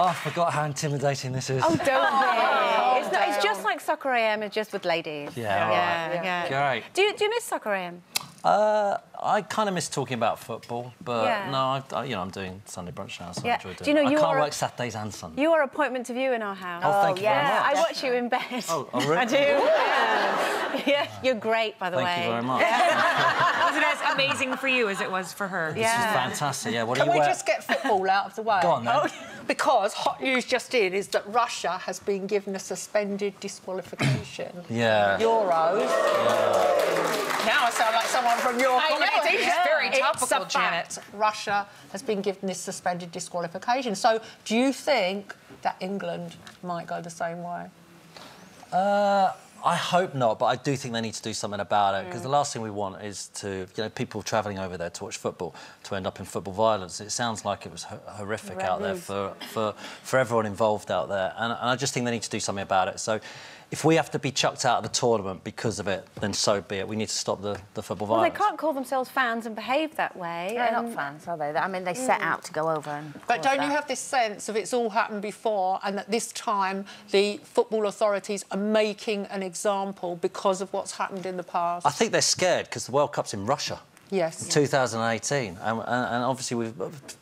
Oh, I forgot how intimidating this is. Oh, don't be. it's, not, it's just like Soccer AM, it's just with ladies. Yeah, yeah, right. yeah. Great. Do you, do you miss Soccer AM? Uh, I kind of miss talking about football, but Yeah. no, I, I, you know, I'm doing Sunday brunch now, so Yeah. I enjoy doing Do you know it. you I can't are- work Saturdays and Sundays. You are appointment to view in our house. Oh, thank you very yeah, much. I watch you in bed. Oh, oh, really? I do. Yeah. yeah, you're great, by the Thank way. Thank you very much. Was it as amazing for you as it was for her? This Yeah. is fantastic. Yeah, what do Can you we wear? just get football out of the way? Go on, then. Oh, because hot news just in is that Russia has been given a suspended disqualification. Yeah. Euros. Now I sound like someone from your I know, community. it is very It's topical, a Janet. fact. Russia has been given this suspended disqualification. So do you think that England might go the same way? Uh, I hope not, but I do think they need to do something about it Mm. because the last thing we want is to, you know, people travelling over there to watch football to end up in football violence. It sounds like it was ho- horrific out there for, for, for everyone involved out there, and, and I just think they need to do something about it. So, if we have to be chucked out of the tournament because of it, then so be it. We need to stop the, the football Well, they can't call themselves fans and behave that way. They're not fans, are they? I mean, they set mm. out to go over and. But don't you have this sense of it's all happened before and that this time the football authorities are making an example because of what's happened in the past? I think they're scared because the World Cup's in Russia. Yes. 2018, and, and, and obviously we've,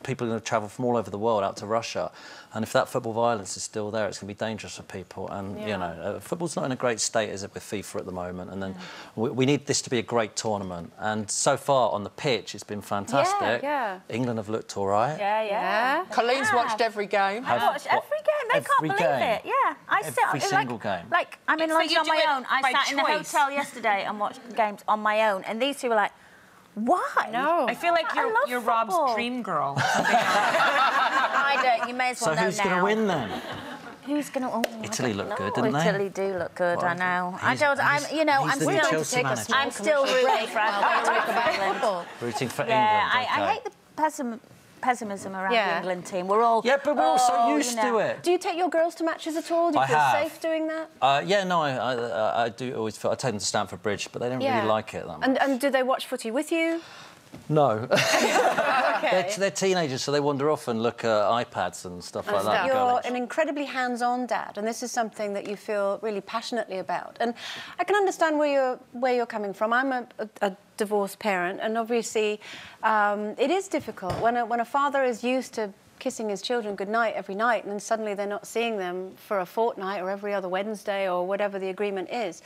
people are going to travel from all over the world out to Russia, and if that football violence is still there, it's going to be dangerous for people. And you know, uh, football's not in a great state, is it, with FIFA at the moment? And then we, we need this to be a great tournament. And so far on the pitch, it's been fantastic. yeah. England have looked all right. Yeah, yeah. Yeah. Coleen's watched every game. I watch What? every game. They Every can't believe game? it. Yeah, I sit Every like, single game? Like I'm in It's London you on my own. I by sat in the hotel yesterday and watched games on my own, and these two were like, "Why?" No. I feel like you're, you're Rob's dream girl. I don't. You may as well So know who's going to win then? Who's going to? Oh, I Italy don't look good, know. didn't they? Italy do look good. I Well, know. I he's- don't. I'm. You know. I'm the new still. Chelsea manager. I'm still rooting for England. Rooting for Yeah, England. I, I hate the pessim, pessimism around Yeah. the England team. We're all. Yeah, but we're all so oh, used you know. to it. Do you take your girls to matches at all? Do you I feel have. safe doing that? Uh, yeah, no, I, I, I- I do always feel I take them to Stamford Bridge, but they don't really like it that much. And, and do they watch footy with you? No. Okay. They're, they're teenagers, so they wander off and look at iPads and stuff like that. You're girls. an incredibly hands-on dad, and this is something that you feel really passionately about. And I can understand where you're where you're coming from. I'm a, a, a divorced parent, and obviously, um, it is difficult when a, when a father is used to kissing his children goodnight every night, and then suddenly they're not seeing them for a fortnight or every other Wednesday or whatever the agreement is.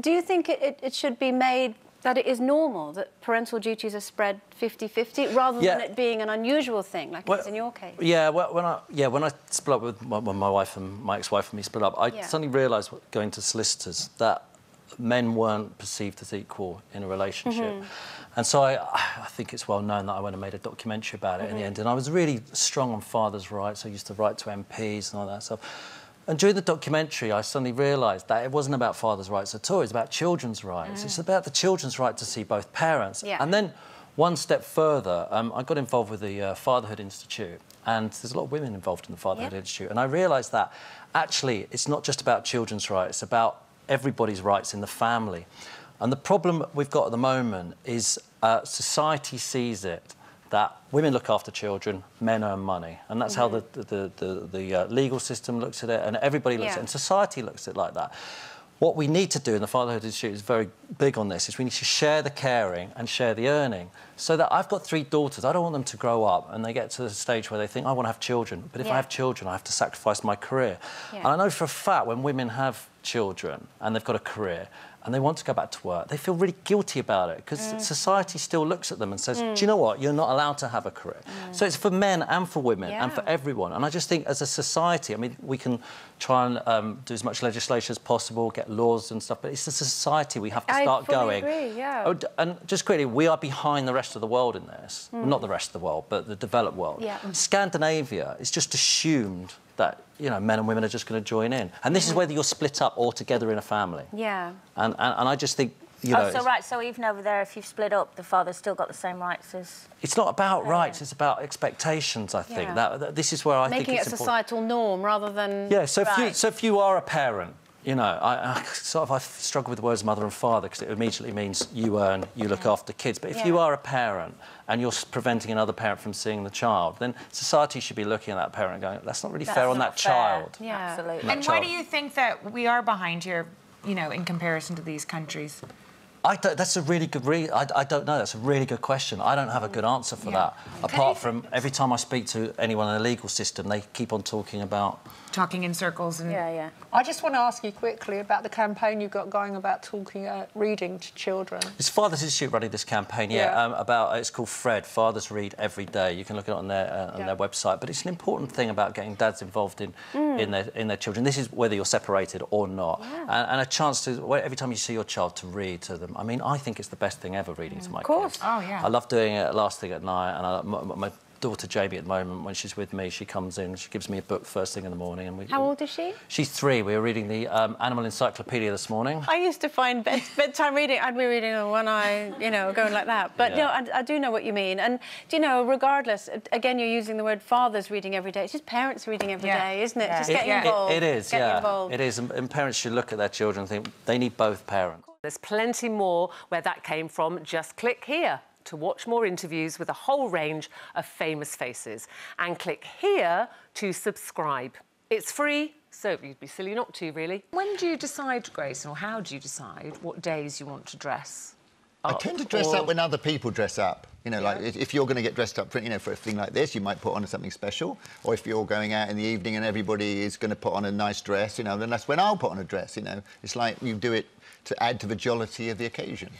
Do you think it, it, it should be made? That it is normal that parental duties are spread 50-50 rather Yeah. than it being an unusual thing like it is in your case. Yeah, well, when I yeah when I split up with my, when my wife and my ex-wife and me split up, I Yeah. suddenly realised going to solicitors that men weren't perceived as equal in a relationship, Mm-hmm. and so I I think it's well known that I went and made a documentary about it in the Mm-hmm. end, and I was really strong on fathers' rights. I used to write to MPs and all that stuff. And during the documentary, I suddenly realised that it wasn't about fathers' rights at all. It's about children's rights. It's about the children's right to see both parents. Mm. Yeah. And then one step further, um, I got involved with the uh, Fatherhood Institute, and there's a lot of women involved in the Fatherhood Yeah. Institute. And I realised that actually it's not just about children's rights, it's about everybody's rights in the family. And the problem we've got at the moment is uh, society sees it that women look after children, men earn money, and that's how the the, the, the uh, legal system looks at it, and everybody looks at it, and society looks at it like that. What we need to do, and the Fatherhood Institute is very big on this, is we need to share the caring and share the earning. So that I've got three daughters, I don't want them to grow up and they get to the stage where they think, I want to have children. But if Yeah. I have children, I have to sacrifice my career. Yeah. And I know for a fact when women have children and they've got a career and they want to go back to work, they feel really guilty about it because Mm. society still looks at them and says, Do you know what? You're not allowed to have a career. So it's for men and for women and for Mm. Everyone. And I just think as a society, I mean, we can try and um, do as much legislation as possible, get laws and stuff, but it's a society we have to start I fully going. agree, yeah. Oh, and just quickly, we are behind the rest of the world in this. Well, not the rest of the world, but the developed world. Mm. Yeah. Scandinavia is just assumed that you know men and women are just going to join in, and this is whether you're split up or together in a family. Yeah. And and, and I just think you oh, know Oh, so right. So even over there, if you've split up, the father's still got the same rights as. it's not about rights; it's about expectations. I think Yeah. that, that this is where I Making think it it's a important. societal norm rather than. Yeah, so if, you, so if you are a parent, you know, I, I sort of I struggle with the words mother and father because it immediately means you earn, you look after kids. But if you are a parent and you're preventing another parent from seeing the child, then society should be looking at that parent and going, that's not really fair on that fair. child. Yeah. Absolutely. That And why child. do you think that we are behind here, you know, in comparison to these countries? I don't, that's a really good. Re- I, I don't know. That's a really good question. I don't have a good answer for that. Apart from every time I speak to anyone in the legal system, they keep on talking about. Talking in circles and Yeah, yeah. I just want to ask you quickly about the campaign you've got going about talking, uh, reading to children. It's Fathers Institute running this campaign. Yeah, Yeah. Um, about it's called Fred. Fathers read every day. You can look at it on their uh, on Yeah. their website. But it's an important thing about getting dads involved in Mm. in their in their children. This is whether you're separated or not, and, and a chance to every time you see your child to read to them. I mean, I think it's the best thing ever reading to my kids. Of course. kids. Oh, yeah. I love doing it last thing at night, and I, my, my daughter Jamie at the moment when she's with me, she comes in, she gives me a book first thing in the morning, and we. How old is she? She's three. We were reading the um, Animal Encyclopedia this morning. I used to find bed, bedtime reading, I'd be reading a one eye, you know, going like that. But, you know, I, I do know what you mean. And, do you know, regardless, again, you're using the word fathers reading every day. It's just parents reading every day, Yeah. isn't it? Yeah. Just It- getting yeah. It- involved. it is, getting yeah. involved. It is, and, and parents should look at their children and think they need both parents. There's plenty more where that came from. Just click here to watch more interviews with a whole range of famous faces. And click here to subscribe. It's free, so you'd be silly not to, really. When do you decide, Grace, or how do you decide what days you want to dress? I tend to dress or- up when other people dress up. You know, like if if you're going to get dressed up for, you know, for a thing like this, you might put on something special. Or if you're going out in the evening and everybody is going to put on a nice dress, you know, then that's when I'll put on a dress. You know, it's like you do it to add to the jollity of the occasion.